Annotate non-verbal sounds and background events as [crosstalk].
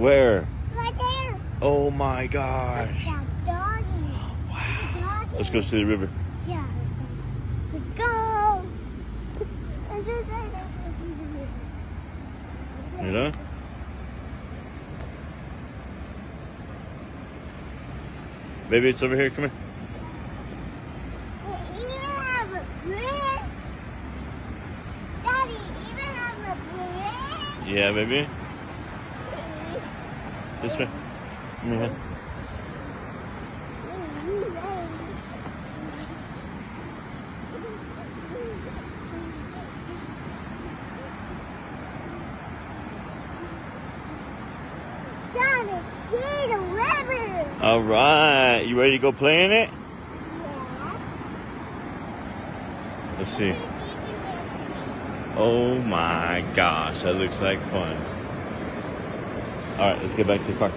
Where? Right there. Oh my gosh. Yeah. [gasps] Wow. Let's go see the river. Yeah. Let's go. You know? Baby, it's over here. Come here. We even This way. Here. Daddy, see the river. All right. You ready to go play in it? Let's see. Oh my gosh, that looks like fun. All right, let's get back to the car.